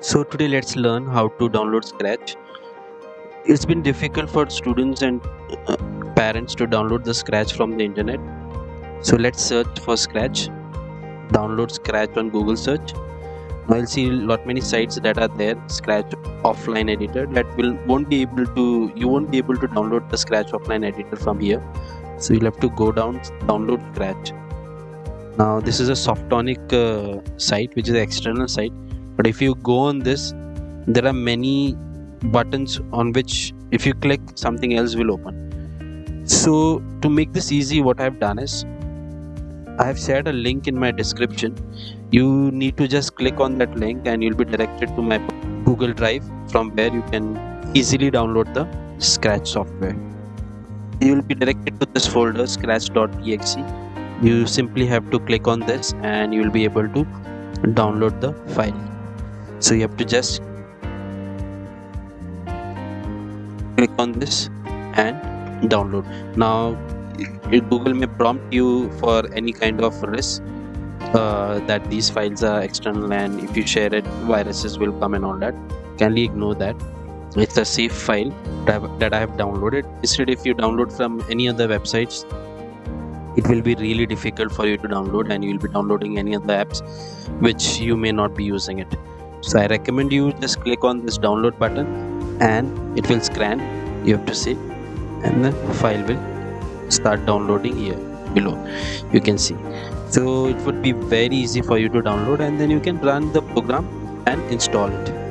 So today let's learn how to download Scratch. It's been difficult for students and uh, parents to download the Scratch from the internet. So let's search for Scratch. Download Scratch on Google search. Now you'll see lot many sites that are there Scratch offline editor that will won't be able to you won't be able to download the Scratch offline editor from here. So you'll have to go down download Scratch. Now this is a Softonic uh, site which is an external site but if you go on this there are many buttons on which if you click something else will open. So to make this easy what i've done is i have shared a link in my description. You need to just click on that link and you'll be directed to my google drive from where you can easily download the scratch software. You will be directed to this folder scratch.exe you simply have to click on this and you will be able to download the file so you have to just click on this and download. Now google may prompt you for any kind of risk uh, that these files are external and if you share it viruses will come and all that. Kindly ignore that. It's a safe file that i have downloaded. Instead if you download from any other websites it will be really difficult for you to download and you will be downloading any other apps which you may not be using it so i recommend you just click on this download button and it will scan. You have to see and the file will start downloading here below. You can see. So it would be very easy for you to download and then you can run the program and install it